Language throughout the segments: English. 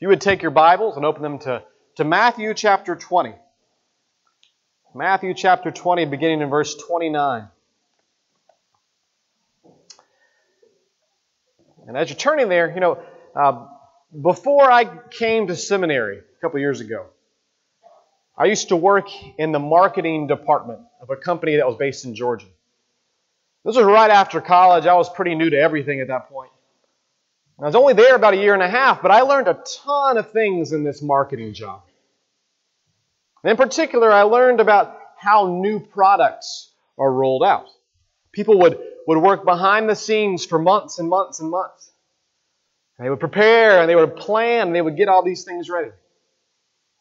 you would take your Bibles and open them to, to Matthew chapter 20. Matthew chapter 20, beginning in verse 29. And as you're turning there, you know, uh, before I came to seminary a couple years ago, I used to work in the marketing department of a company that was based in Georgia. This was right after college. I was pretty new to everything at that point. I was only there about a year and a half, but I learned a ton of things in this marketing job. in particular, I learned about how new products are rolled out. People would, would work behind the scenes for months and months and months. They would prepare and they would plan and they would get all these things ready.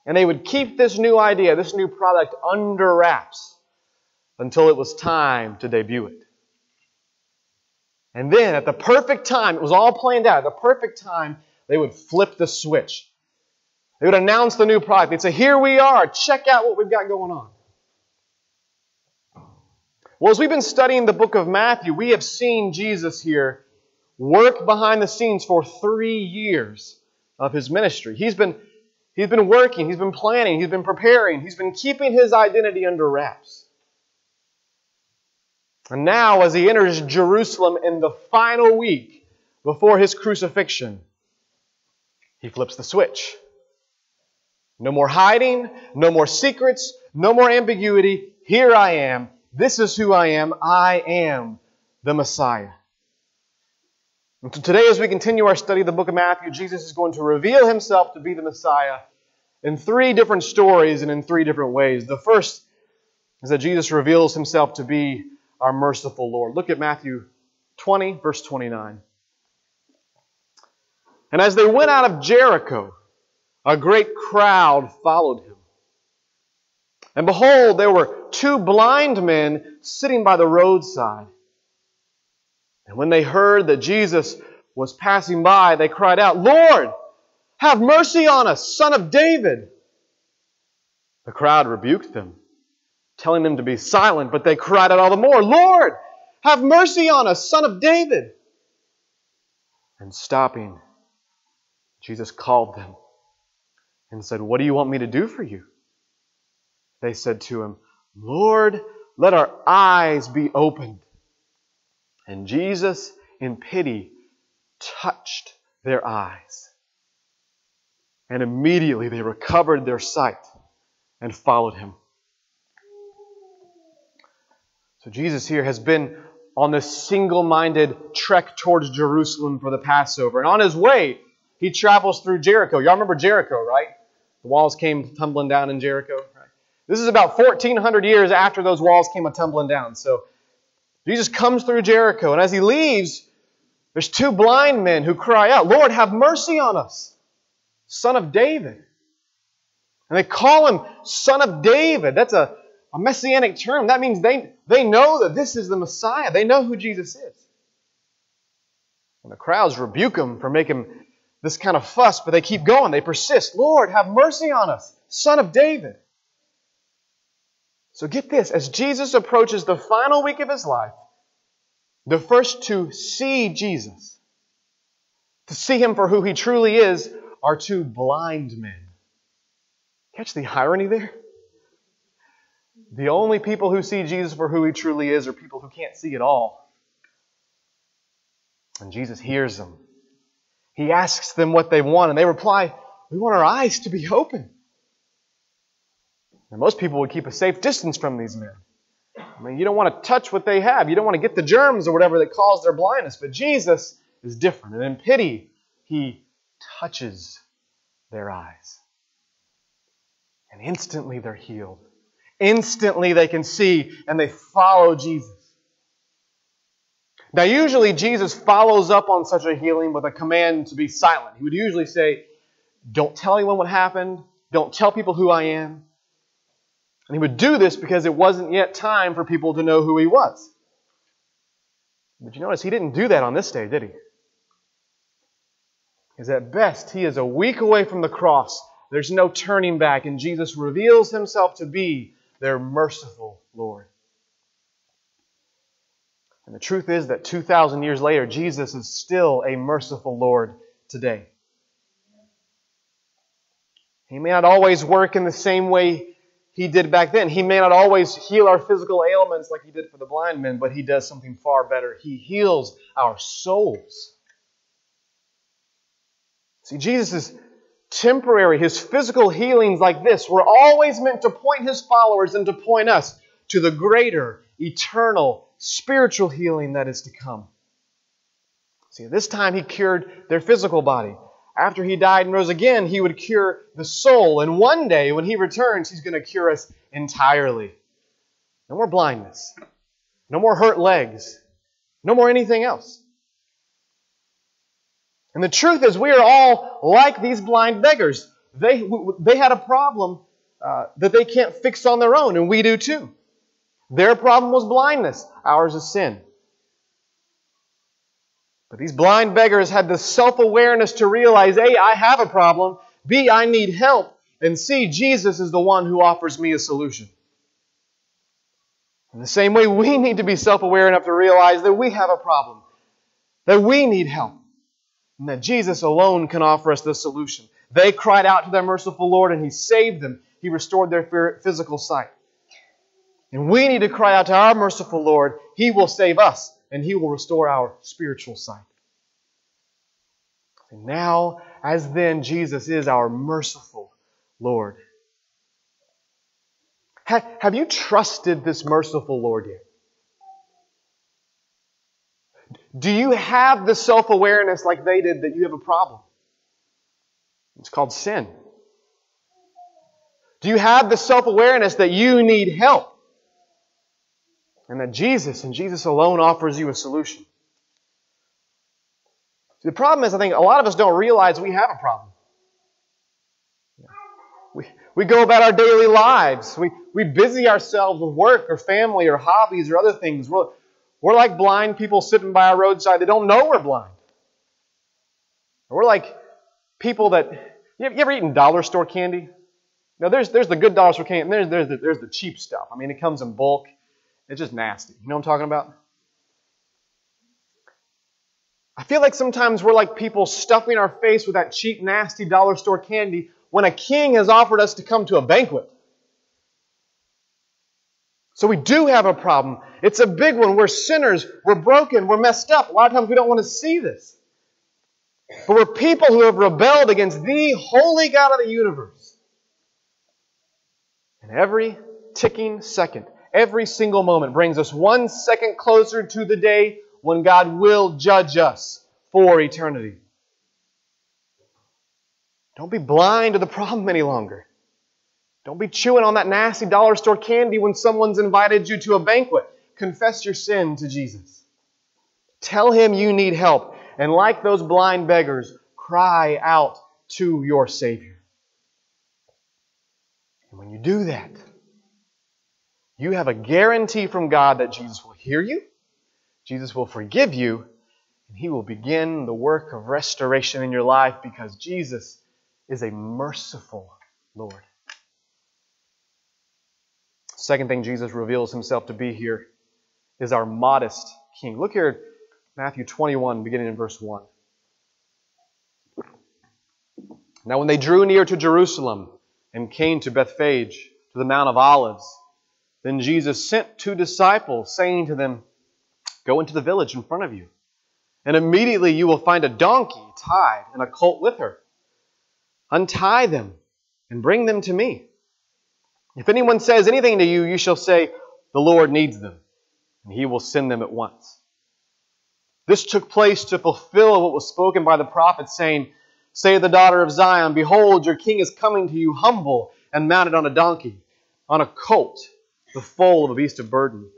And they would keep this new idea, this new product under wraps until it was time to debut it. And then at the perfect time, it was all planned out, at the perfect time, they would flip the switch. They would announce the new product. They'd say, Here we are, check out what we've got going on. Well, as we've been studying the book of Matthew, we have seen Jesus here work behind the scenes for three years of his ministry. He's been, he's been working, he's been planning, he's been preparing, he's been keeping his identity under wraps. And now, as he enters Jerusalem in the final week before his crucifixion, he flips the switch. No more hiding, no more secrets, no more ambiguity. Here I am. This is who I am. I am the Messiah. And today, as we continue our study of the book of Matthew, Jesus is going to reveal himself to be the Messiah in three different stories and in three different ways. The first is that Jesus reveals himself to be our merciful Lord. Look at Matthew 20, verse 29. And as they went out of Jericho, a great crowd followed him. And behold, there were two blind men sitting by the roadside. And when they heard that Jesus was passing by, they cried out, Lord, have mercy on us, son of David. The crowd rebuked them, telling them to be silent, but they cried out all the more, Lord, have mercy on us, son of David. And stopping, Jesus called them and said, What do you want me to do for you? They said to him, Lord, let our eyes be opened. And Jesus, in pity, touched their eyes. And immediately they recovered their sight and followed him. So Jesus here has been on this single minded trek towards Jerusalem for the Passover. And on his way, he travels through Jericho. Y'all remember Jericho, right? The walls came tumbling down in Jericho. This is about 1,400 years after those walls came a tumbling down. So Jesus comes through Jericho, and as he leaves, there's two blind men who cry out, Lord, have mercy on us, son of David. And they call him son of David. That's a, a messianic term. That means they, they know that this is the Messiah. They know who Jesus is. And the crowds rebuke him for making this kind of fuss, but they keep going. They persist. Lord, have mercy on us, son of David. So get this as Jesus approaches the final week of his life, the first to see Jesus, to see him for who he truly is, are two blind men. Catch the irony there? The only people who see Jesus for who he truly is are people who can't see at all. And Jesus hears them. He asks them what they want, and they reply, We want our eyes to be open. And most people would keep a safe distance from these men. I mean, you don't want to touch what they have. You don't want to get the germs or whatever that caused their blindness. But Jesus is different. And in pity, he touches their eyes. And instantly they're healed. Instantly they can see and they follow Jesus. Now, usually Jesus follows up on such a healing with a command to be silent. He would usually say, Don't tell anyone what happened. Don't tell people who I am. And he would do this because it wasn't yet time for people to know who he was. But you notice he didn't do that on this day, did he? Because at best, he is a week away from the cross. There's no turning back, and Jesus reveals himself to be their merciful Lord. And the truth is that 2,000 years later, Jesus is still a merciful Lord today. He may not always work in the same way he did back then. He may not always heal our physical ailments like he did for the blind men, but he does something far better. He heals our souls. See, Jesus is temporary. His physical healings like this were always meant to point his followers and to point us to the greater, eternal, spiritual healing that is to come. See, this time he cured their physical body. After he died and rose again, he would cure the soul. And one day, when he returns, he's going to cure us entirely. No more blindness. No more hurt legs. No more anything else. And the truth is, we are all like these blind beggars. They, they had a problem uh, that they can't fix on their own, and we do too. Their problem was blindness, ours is sin. But these blind beggars had the self awareness to realize A, I have a problem, B, I need help, and C, Jesus is the one who offers me a solution. In the same way, we need to be self aware enough to realize that we have a problem, that we need help, and that Jesus alone can offer us the solution. They cried out to their merciful Lord, and He saved them. He restored their physical sight. And we need to cry out to our merciful Lord. He will save us and He will restore our spiritual sight. And now, as then, Jesus is our merciful Lord. Have you trusted this merciful Lord yet? Do you have the self awareness like they did that you have a problem? It's called sin. Do you have the self awareness that you need help? and that Jesus and Jesus alone offers you a solution. The problem is, I think a lot of us don't realize we have a problem. We, we go about our daily lives. We, we busy ourselves with work or family or hobbies or other things. We're, we're like blind people sitting by a roadside They don't know we're blind. We're like people that. You ever eaten dollar store candy? Now, there's, there's the good dollar store candy, and there's, there's, the, there's the cheap stuff. I mean, it comes in bulk. It's just nasty. You know what I'm talking about? I feel like sometimes we're like people stuffing our face with that cheap, nasty dollar store candy when a king has offered us to come to a banquet. So we do have a problem. It's a big one. We're sinners. We're broken. We're messed up. A lot of times we don't want to see this. But we're people who have rebelled against the holy God of the universe. And every ticking second, every single moment brings us one second closer to the day when God will judge us for eternity. Don't be blind to the problem any longer. Don't be chewing on that nasty dollar store candy when someone's invited you to a banquet. Confess your sin to Jesus. Tell him you need help. And like those blind beggars, cry out to your Savior. And when you do that, you have a guarantee from God that Jesus will hear you, Jesus will forgive you, and He will begin the work of restoration in your life because Jesus is a merciful Lord. Second thing Jesus reveals Himself to be here is our modest King. Look here at Matthew 21, beginning in verse 1. Now, when they drew near to Jerusalem and came to Bethphage, to the Mount of Olives, then Jesus sent two disciples, saying to them, Go into the village in front of you, and immediately you will find a donkey tied and a colt with her. Untie them and bring them to me. If anyone says anything to you, you shall say, The Lord needs them, and he will send them at once. This took place to fulfill what was spoken by the prophet, saying, Say to the daughter of Zion, Behold, your king is coming to you humble and mounted on a donkey, on a colt the foal of a beast of burden.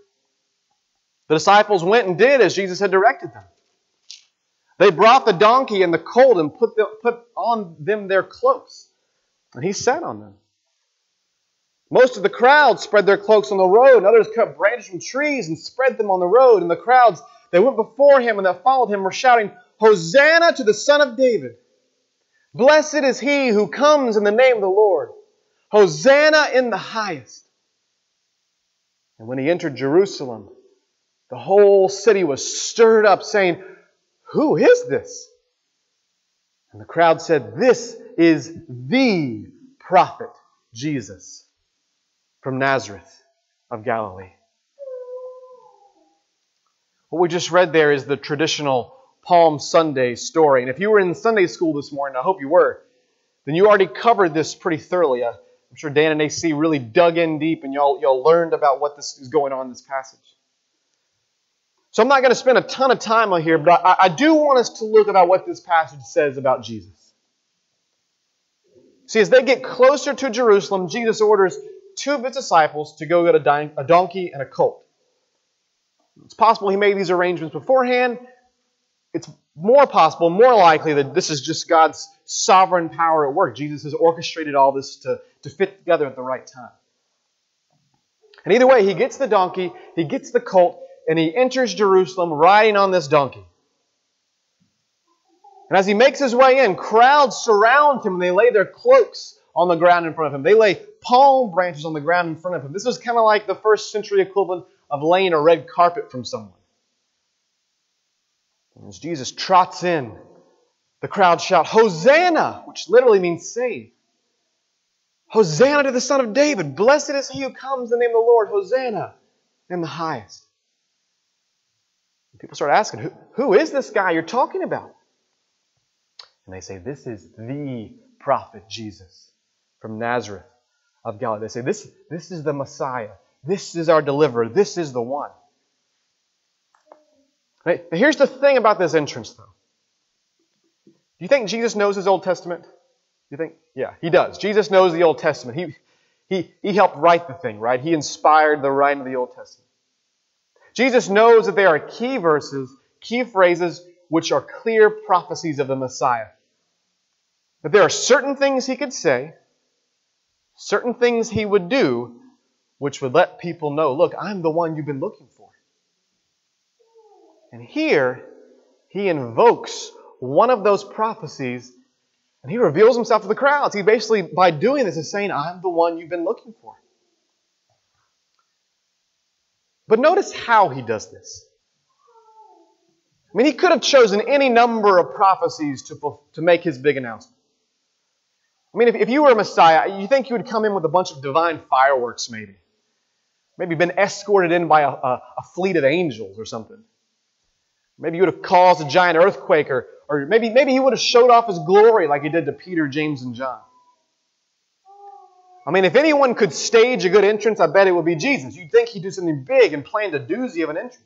The disciples went and did as Jesus had directed them. They brought the donkey and the colt and put, put on them their cloaks, and he sat on them. Most of the crowd spread their cloaks on the road, and others cut branches from trees and spread them on the road. And the crowds that went before him and that followed him were shouting, Hosanna to the Son of David! Blessed is he who comes in the name of the Lord! Hosanna in the highest! And when he entered Jerusalem, the whole city was stirred up, saying, Who is this? And the crowd said, This is the prophet Jesus from Nazareth of Galilee. What we just read there is the traditional Palm Sunday story. And if you were in Sunday school this morning, I hope you were, then you already covered this pretty thoroughly. Uh, I'm sure Dan and AC really dug in deep and y'all, y'all learned about what this is going on in this passage. So I'm not going to spend a ton of time on here, but I, I do want us to look about what this passage says about Jesus. See, as they get closer to Jerusalem, Jesus orders two of his disciples to go get a, a donkey and a colt. It's possible he made these arrangements beforehand. It's more possible, more likely that this is just God's sovereign power at work. Jesus has orchestrated all this to, to fit together at the right time. And either way, he gets the donkey, he gets the colt, and he enters Jerusalem riding on this donkey. And as he makes his way in, crowds surround him and they lay their cloaks on the ground in front of him. They lay palm branches on the ground in front of him. This was kind of like the first century equivalent of laying a red carpet from someone. And as Jesus trots in, the crowd shout, Hosanna, which literally means save. Hosanna to the Son of David. Blessed is he who comes in the name of the Lord. Hosanna in the highest. People start asking, who, who is this guy you're talking about? And they say, This is the prophet Jesus from Nazareth of Galilee. They say, This, this is the Messiah. This is our deliverer. This is the one. Right? Here's the thing about this entrance, though. Do you think Jesus knows his Old Testament? You think? Yeah, he does. Jesus knows the Old Testament. He, he, he helped write the thing, right? He inspired the writing of the Old Testament. Jesus knows that there are key verses, key phrases, which are clear prophecies of the Messiah. That there are certain things he could say, certain things he would do, which would let people know, look, I'm the one you've been looking for. And here, he invokes one of those prophecies and he reveals himself to the crowds. He basically, by doing this, is saying, I'm the one you've been looking for. But notice how he does this. I mean, he could have chosen any number of prophecies to, to make his big announcement. I mean, if, if you were a Messiah, you think you would come in with a bunch of divine fireworks, maybe. Maybe been escorted in by a, a, a fleet of angels or something. Maybe you would have caused a giant earthquake, or, or maybe, maybe he would have showed off his glory like he did to Peter, James, and John. I mean, if anyone could stage a good entrance, I bet it would be Jesus. You'd think he'd do something big and planned a doozy of an entrance.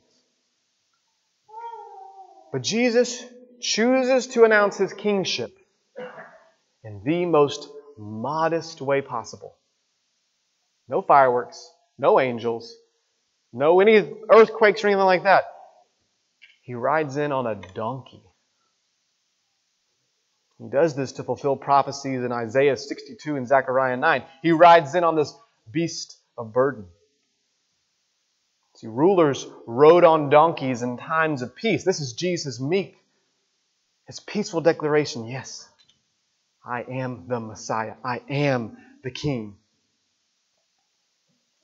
But Jesus chooses to announce his kingship in the most modest way possible. No fireworks, no angels, no any earthquakes or anything like that. He rides in on a donkey. He does this to fulfill prophecies in Isaiah 62 and Zechariah 9. He rides in on this beast of burden. See, rulers rode on donkeys in times of peace. This is Jesus' meek, his peaceful declaration yes, I am the Messiah. I am the King.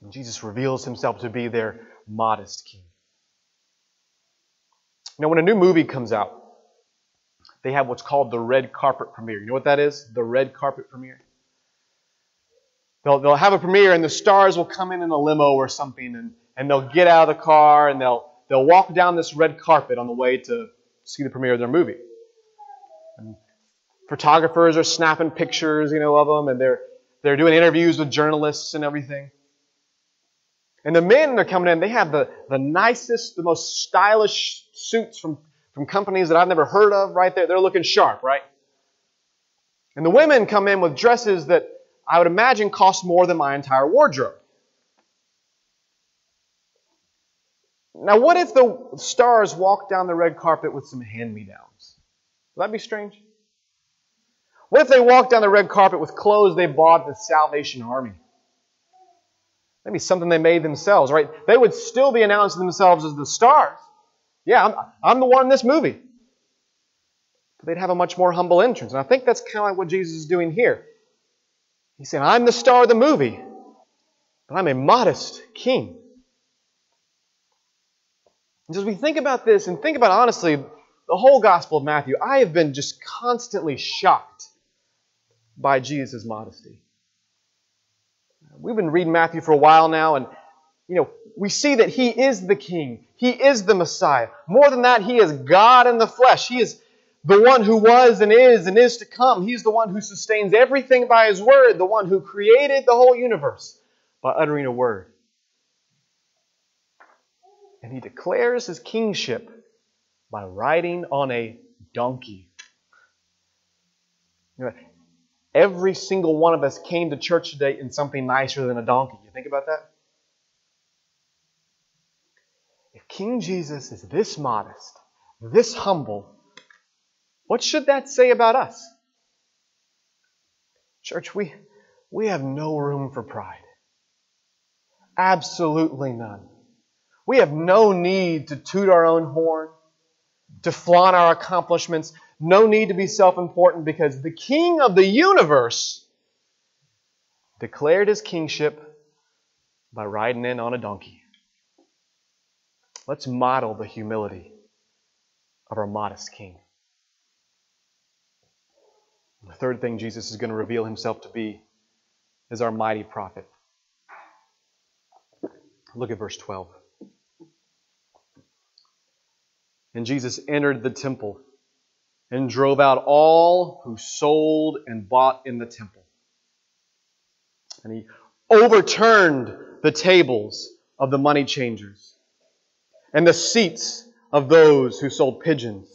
And Jesus reveals himself to be their modest King. Now, when a new movie comes out, they have what's called the red carpet premiere. You know what that is? The red carpet premiere. They'll, they'll have a premiere, and the stars will come in in a limo or something, and, and they'll get out of the car, and they'll, they'll walk down this red carpet on the way to see the premiere of their movie. And photographers are snapping pictures, you know, of them, and they're they're doing interviews with journalists and everything. And the men are coming in, they have the, the nicest, the most stylish suits from, from companies that I've never heard of right there. They're looking sharp, right? And the women come in with dresses that I would imagine cost more than my entire wardrobe. Now, what if the stars walked down the red carpet with some hand me downs? Would that be strange? What if they walked down the red carpet with clothes they bought at the Salvation Army? Maybe something they made themselves, right? They would still be announcing themselves as the stars. Yeah, I'm, I'm the one in this movie. But they'd have a much more humble entrance. And I think that's kind of like what Jesus is doing here. He's saying, I'm the star of the movie, but I'm a modest king. And as we think about this and think about honestly the whole Gospel of Matthew, I have been just constantly shocked by Jesus' modesty. We've been reading Matthew for a while now, and you know, we see that he is the king. He is the Messiah. More than that, he is God in the flesh. He is the one who was and is and is to come. He's the one who sustains everything by his word, the one who created the whole universe by uttering a word. And he declares his kingship by riding on a donkey. Every single one of us came to church today in something nicer than a donkey. You think about that? If King Jesus is this modest, this humble, what should that say about us? Church, we, we have no room for pride. Absolutely none. We have no need to toot our own horn, to flaunt our accomplishments, no need to be self important because the King of the universe declared his kingship by riding in on a donkey. Let's model the humility of our modest King. The third thing Jesus is going to reveal himself to be is our mighty prophet. Look at verse 12. And Jesus entered the temple and drove out all who sold and bought in the temple. And he overturned the tables of the money changers and the seats of those who sold pigeons.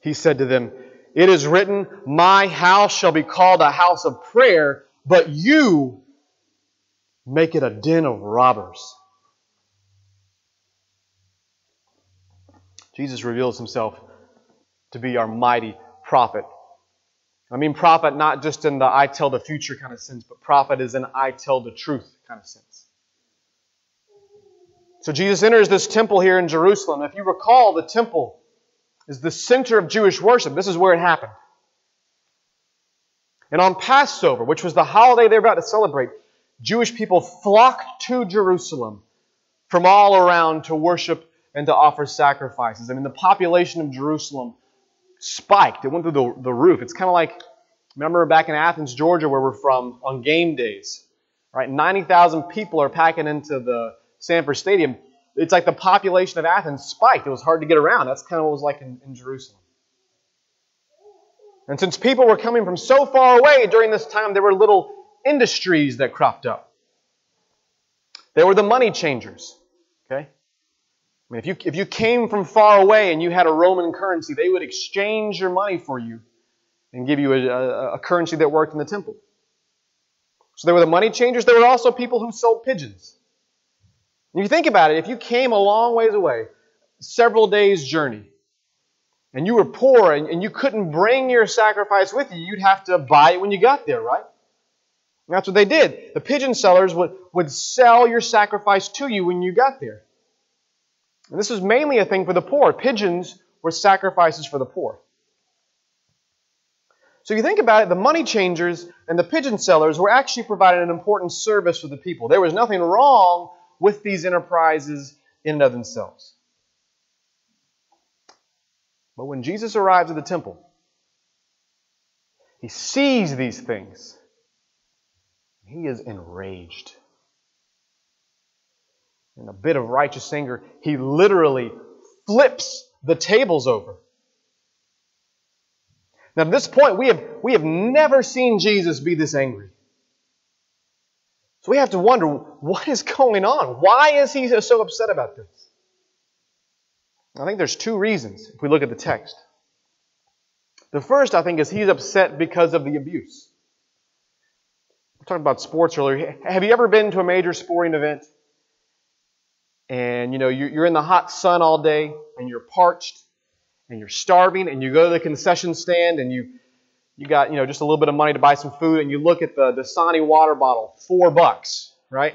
He said to them, It is written, My house shall be called a house of prayer, but you make it a den of robbers. Jesus reveals himself to be our mighty prophet. I mean, prophet not just in the I tell the future kind of sense, but prophet is in I tell the truth kind of sense. So Jesus enters this temple here in Jerusalem. If you recall, the temple is the center of Jewish worship. This is where it happened. And on Passover, which was the holiday they're about to celebrate, Jewish people flocked to Jerusalem from all around to worship and to offer sacrifices. I mean, the population of Jerusalem spiked. It went through the, the roof. It's kind of like, remember back in Athens, Georgia, where we're from, on game days, right? 90,000 people are packing into the Sanford Stadium. It's like the population of Athens spiked. It was hard to get around. That's kind of what it was like in, in Jerusalem. And since people were coming from so far away during this time, there were little industries that cropped up. There were the money changers. Okay? I mean, if you, if you came from far away and you had a Roman currency, they would exchange your money for you and give you a, a, a currency that worked in the temple. So there were the money changers. There were also people who sold pigeons. And you think about it, if you came a long ways away, several days' journey, and you were poor and, and you couldn't bring your sacrifice with you, you'd have to buy it when you got there, right? And that's what they did. The pigeon sellers would, would sell your sacrifice to you when you got there. And this was mainly a thing for the poor. Pigeons were sacrifices for the poor. So you think about it, the money changers and the pigeon sellers were actually providing an important service for the people. There was nothing wrong with these enterprises in and of themselves. But when Jesus arrives at the temple, he sees these things. He is enraged in a bit of righteous anger, he literally flips the tables over. Now, at this point, we have, we have never seen Jesus be this angry. So we have to wonder what is going on? Why is he so upset about this? I think there's two reasons if we look at the text. The first, I think, is he's upset because of the abuse. We talked about sports earlier. Have you ever been to a major sporting event and you know you're in the hot sun all day and you're parched and you're starving and you go to the concession stand and you you got you know just a little bit of money to buy some food and you look at the Dasani water bottle four bucks right?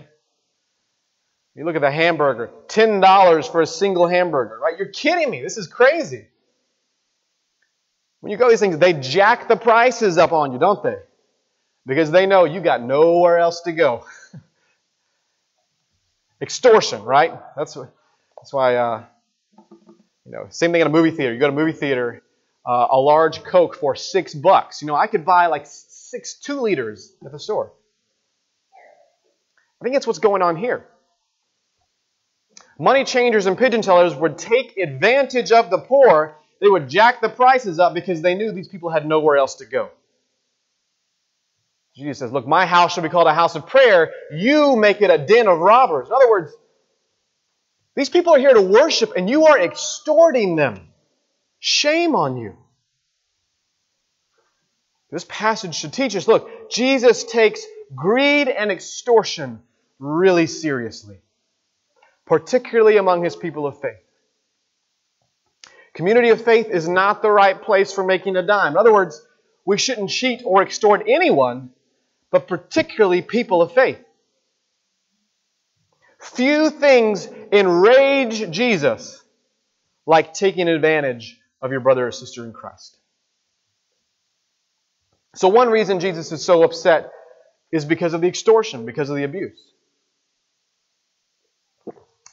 You look at the hamburger ten dollars for a single hamburger right? You're kidding me. This is crazy. When you go these things they jack the prices up on you don't they? Because they know you got nowhere else to go extortion, right? That's that's why uh, you know same thing in a movie theater. You go to a movie theater, uh, a large Coke for six bucks. You know I could buy like six two liters at the store. I think that's what's going on here. Money changers and pigeon tellers would take advantage of the poor. They would jack the prices up because they knew these people had nowhere else to go. Jesus says, Look, my house shall be called a house of prayer. You make it a den of robbers. In other words, these people are here to worship and you are extorting them. Shame on you. This passage should teach us look, Jesus takes greed and extortion really seriously, particularly among his people of faith. Community of faith is not the right place for making a dime. In other words, we shouldn't cheat or extort anyone, but particularly people of faith. Few things enrage Jesus like taking advantage of your brother or sister in Christ. So, one reason Jesus is so upset is because of the extortion, because of the abuse.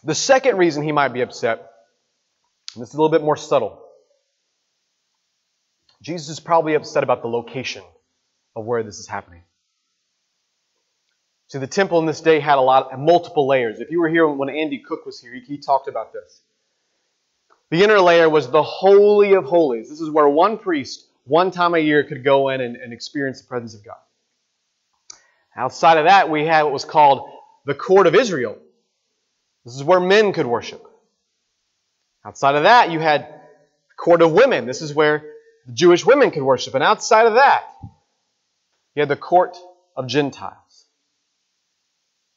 The second reason he might be upset, and this is a little bit more subtle, Jesus is probably upset about the location of where this is happening. See, the temple in this day had a lot, of multiple layers. If you were here when Andy Cook was here, he, talked about this. The inner layer was the Holy of Holies. This is where one priest, one time a year, could go in and, and experience the presence of God. Outside of that, we had what was called the Court of Israel. This is where men could worship. Outside of that, you had the Court of Women. This is where the Jewish women could worship. And outside of that, you had the Court of Gentiles.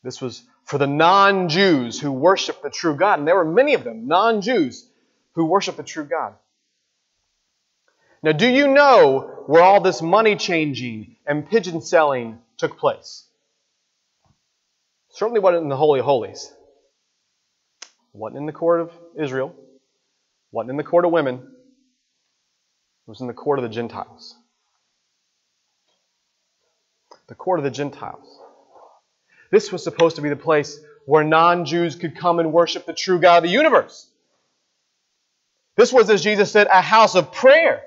This was for the non Jews who worship the true God. And there were many of them, non Jews, who worship the true God. Now, do you know where all this money changing and pigeon selling took place? Certainly wasn't in the Holy of Holies. Wasn't in the court of Israel. Wasn't in the court of women. It was in the court of the Gentiles. The court of the Gentiles. This was supposed to be the place where non Jews could come and worship the true God of the universe. This was, as Jesus said, a house of prayer.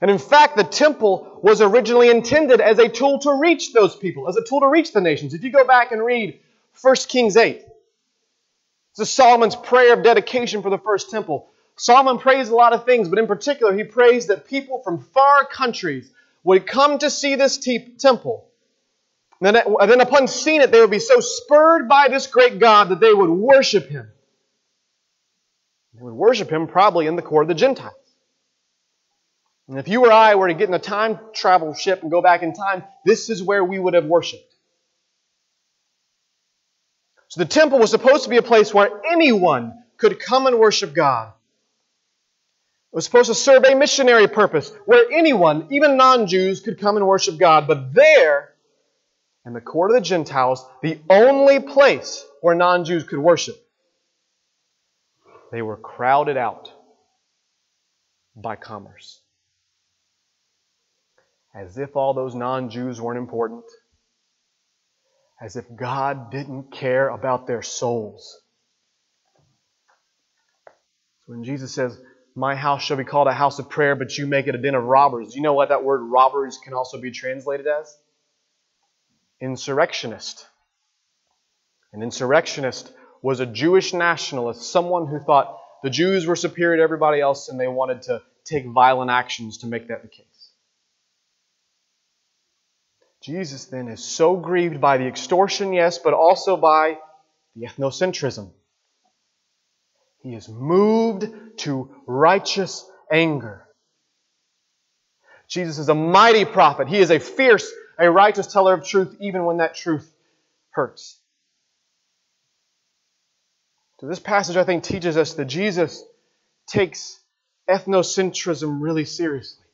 And in fact, the temple was originally intended as a tool to reach those people, as a tool to reach the nations. If you go back and read 1 Kings 8, it's Solomon's prayer of dedication for the first temple. Solomon prays a lot of things, but in particular, he prays that people from far countries would come to see this te- temple and then, upon seeing it, they would be so spurred by this great God that they would worship Him. They would worship Him probably in the court of the Gentiles. And if you or I were to get in a time travel ship and go back in time, this is where we would have worshiped. So the temple was supposed to be a place where anyone could come and worship God. It was supposed to serve a missionary purpose where anyone, even non Jews, could come and worship God. But there, and the court of the Gentiles, the only place where non Jews could worship, they were crowded out by commerce. As if all those non Jews weren't important. As if God didn't care about their souls. So when Jesus says, My house shall be called a house of prayer, but you make it a den of robbers, you know what that word robbers can also be translated as? Insurrectionist. An insurrectionist was a Jewish nationalist, someone who thought the Jews were superior to everybody else and they wanted to take violent actions to make that the case. Jesus then is so grieved by the extortion, yes, but also by the ethnocentrism. He is moved to righteous anger. Jesus is a mighty prophet. He is a fierce a righteous teller of truth even when that truth hurts. So, this passage, I think, teaches us that Jesus takes ethnocentrism really seriously,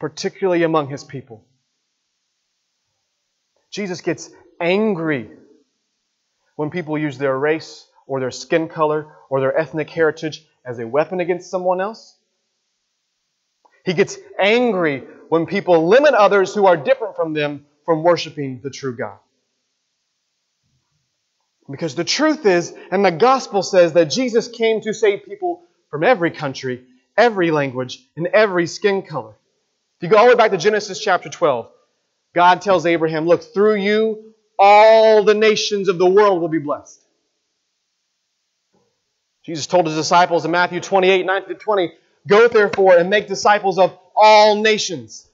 particularly among his people. Jesus gets angry when people use their race or their skin color or their ethnic heritage as a weapon against someone else. He gets angry when people limit others who are different from them from worshiping the true God. Because the truth is, and the gospel says, that Jesus came to save people from every country, every language, and every skin color. If you go all the way back to Genesis chapter 12, God tells Abraham, Look, through you, all the nations of the world will be blessed. Jesus told his disciples in Matthew 28 19 to 20, Go therefore and make disciples of all nations.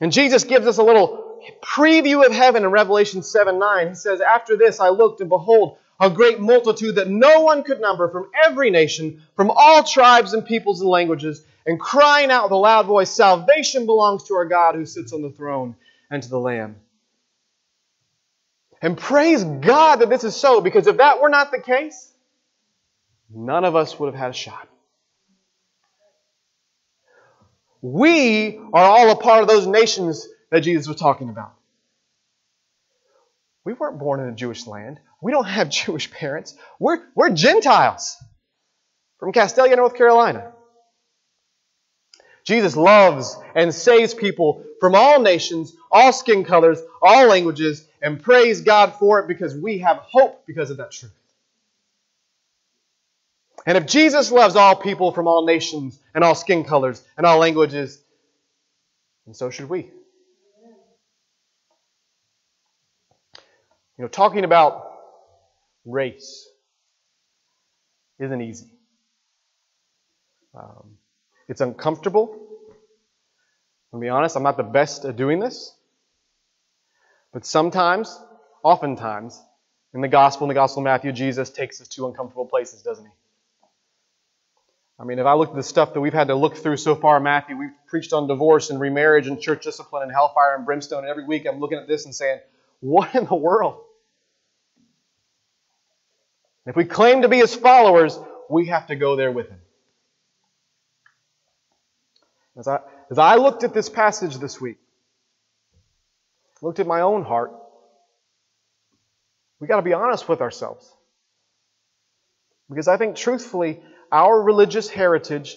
And Jesus gives us a little preview of heaven in Revelation 7 9. He says, After this I looked, and behold, a great multitude that no one could number from every nation, from all tribes and peoples and languages, and crying out with a loud voice, Salvation belongs to our God who sits on the throne and to the Lamb. And praise God that this is so, because if that were not the case, none of us would have had a shot. We are all a part of those nations that Jesus was talking about. We weren't born in a Jewish land. We don't have Jewish parents. We're, we're Gentiles from Castalia, North Carolina. Jesus loves and saves people from all nations, all skin colors, all languages, and praise God for it because we have hope because of that truth. And if Jesus loves all people from all nations and all skin colors and all languages, then so should we. You know, talking about race isn't easy. Um, it's uncomfortable. To be honest, I'm not the best at doing this. But sometimes, oftentimes, in the gospel, in the gospel of Matthew, Jesus takes us to uncomfortable places, doesn't he? I mean, if I look at the stuff that we've had to look through so far, Matthew, we've preached on divorce and remarriage and church discipline and hellfire and brimstone. And every week I'm looking at this and saying, what in the world? If we claim to be his followers, we have to go there with him. As I, as I looked at this passage this week, looked at my own heart, we got to be honest with ourselves. Because I think, truthfully, our religious heritage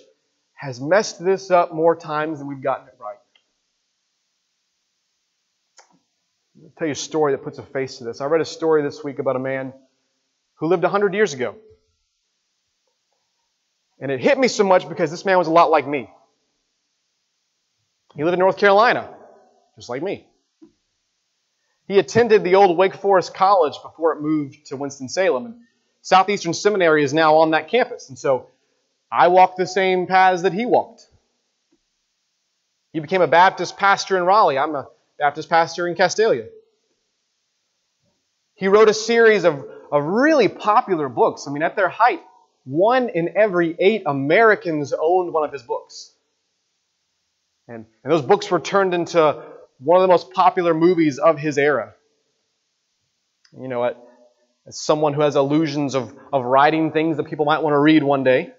has messed this up more times than we've gotten it right. I'll tell you a story that puts a face to this. I read a story this week about a man who lived 100 years ago. And it hit me so much because this man was a lot like me. He lived in North Carolina, just like me. He attended the old Wake Forest College before it moved to Winston-Salem. Southeastern Seminary is now on that campus. And so I walked the same paths that he walked. He became a Baptist pastor in Raleigh. I'm a Baptist pastor in Castalia. He wrote a series of, of really popular books. I mean, at their height, one in every eight Americans owned one of his books. And, and those books were turned into one of the most popular movies of his era. You know what? As someone who has illusions of, of writing things that people might want to read one day,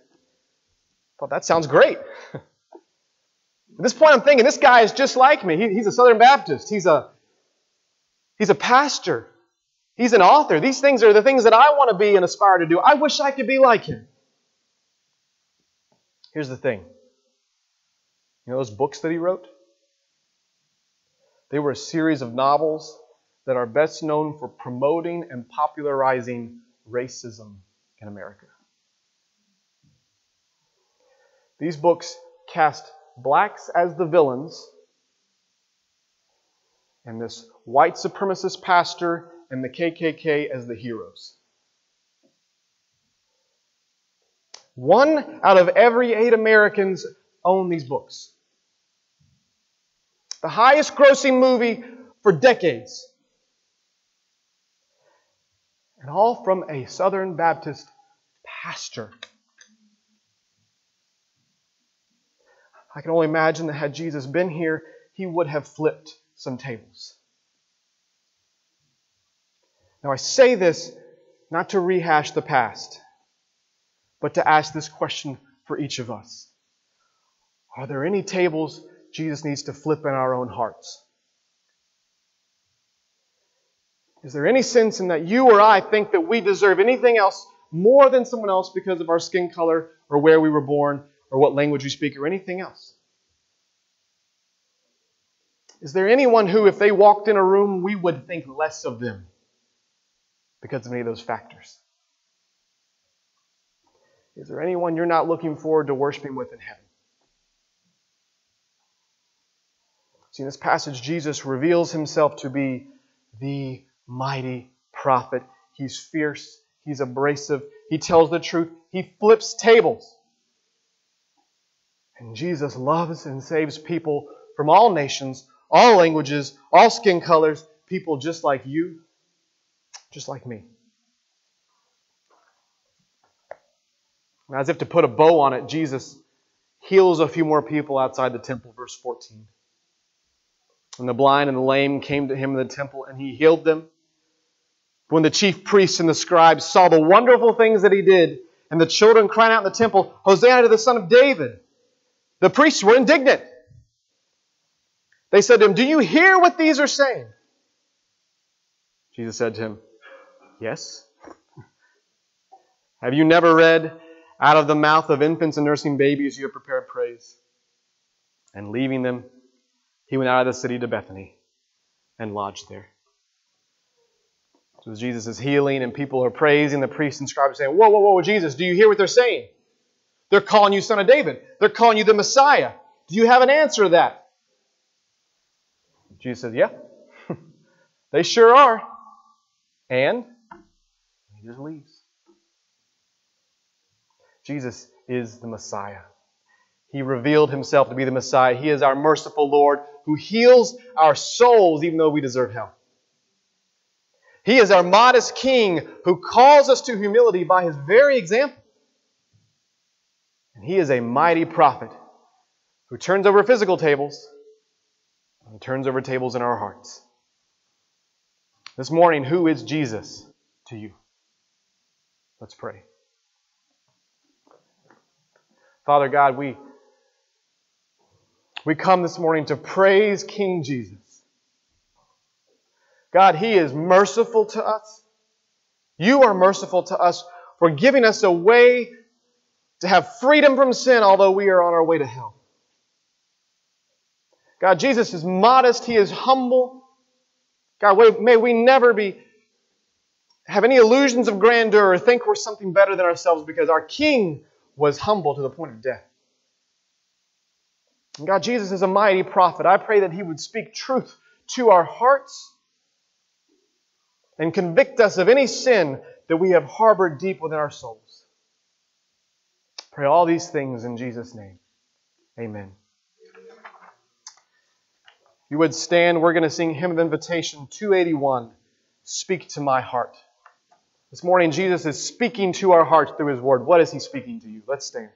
thought that sounds great. At this point, I'm thinking this guy is just like me. He, he's a Southern Baptist. He's a he's a pastor. He's an author. These things are the things that I want to be and aspire to do. I wish I could be like him. Here's the thing you know those books that he wrote? They were a series of novels that are best known for promoting and popularizing racism in America. These books cast blacks as the villains and this white supremacist pastor and the KKK as the heroes. One out of every eight Americans own these books the highest grossing movie for decades. And all from a Southern Baptist pastor. I can only imagine that had Jesus been here, he would have flipped some tables. Now, I say this not to rehash the past, but to ask this question for each of us Are there any tables Jesus needs to flip in our own hearts. Is there any sense in that you or I think that we deserve anything else more than someone else because of our skin color or where we were born or what language we speak or anything else? Is there anyone who, if they walked in a room, we would think less of them because of any of those factors? Is there anyone you're not looking forward to worshiping with in heaven? See, in this passage, Jesus reveals himself to be the mighty prophet. He's fierce, he's abrasive, he tells the truth, he flips tables. And Jesus loves and saves people from all nations, all languages, all skin colors, people just like you, just like me. As if to put a bow on it, Jesus heals a few more people outside the temple, verse 14. And the blind and the lame came to him in the temple, and he healed them. When the chief priests and the scribes saw the wonderful things that he did, and the children crying out in the temple, Hosanna to the Son of David, the priests were indignant. They said to him, Do you hear what these are saying? Jesus said to him, Yes. Have you never read, Out of the mouth of infants and nursing babies you have prepared praise? And leaving them, he went out of the city to Bethany and lodged there. So Jesus is healing, and people are praising the priests and scribes, saying, Whoa, whoa, whoa, Jesus, do you hear what they're saying? They're calling you Son of David. They're calling you the Messiah. Do you have an answer to that? Jesus says, Yeah, they sure are. And he just leaves. Jesus is the Messiah. He revealed himself to be the Messiah. He is our merciful Lord who heals our souls even though we deserve hell. He is our modest King who calls us to humility by his very example. And he is a mighty prophet who turns over physical tables and turns over tables in our hearts. This morning, who is Jesus to you? Let's pray. Father God, we, we come this morning to praise King Jesus. God, He is merciful to us. You are merciful to us for giving us a way to have freedom from sin, although we are on our way to hell. God, Jesus is modest, He is humble. God, may we never be have any illusions of grandeur or think we're something better than ourselves because our King was humble to the point of death. And God, Jesus is a mighty prophet. I pray that He would speak truth to our hearts and convict us of any sin that we have harbored deep within our souls. Pray all these things in Jesus' name. Amen. You would stand. We're going to sing Hymn of Invitation 281 Speak to My Heart. This morning, Jesus is speaking to our hearts through His Word. What is He speaking to you? Let's stand.